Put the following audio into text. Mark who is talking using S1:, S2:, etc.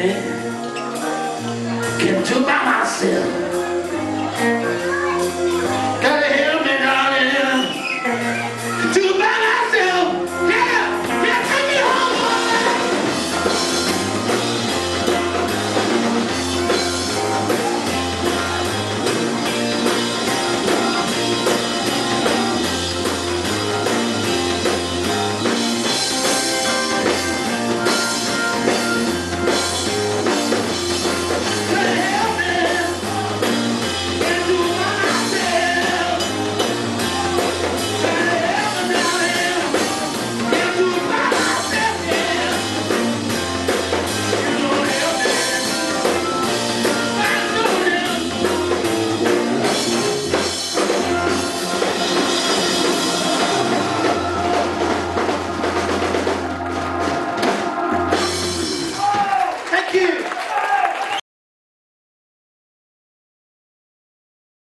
S1: me, get to by myself.